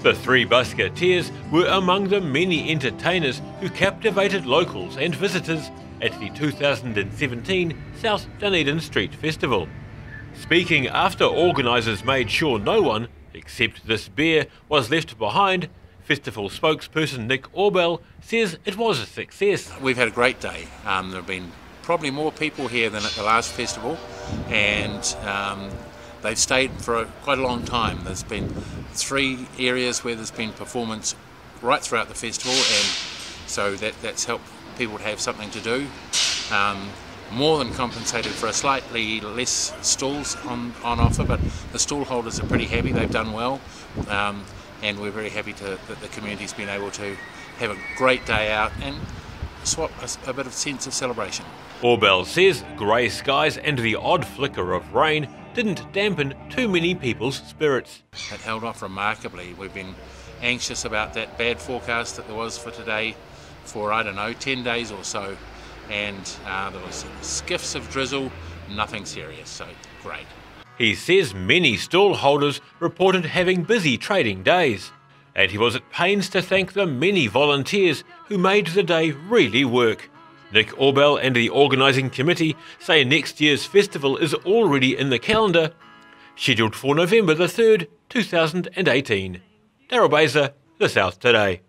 The three Busketeers were among the many entertainers who captivated locals and visitors at the 2017 South Dunedin Street Festival. Speaking after organisers made sure no one, except this bear, was left behind, festival spokesperson Nick Orbell says it was a success. We've had a great day. Um, there have been probably more people here than at the last festival, and um, they've stayed for a, quite a long time. There's been three areas where there's been performance right throughout the festival, and so that, that's helped people to have something to do. Um, more than compensated for a slightly less stalls on, on offer, but the stall holders are pretty happy, they've done well, um, and we're very happy to, that the community's been able to have a great day out and swap a, a bit of sense of celebration. Orbell says grey skies and the odd flicker of rain didn't dampen too many people's spirits. It held off remarkably. We've been anxious about that bad forecast that there was for today for, I don't know, 10 days or so. And uh, there was skiffs of drizzle, nothing serious, so great. He says many stall holders reported having busy trading days. And he was at pains to thank the many volunteers who made the day really work. Nick Orbell and the organising committee say next year's festival is already in the calendar, scheduled for November the 3rd, 2018. Daryl Baser, The South Today.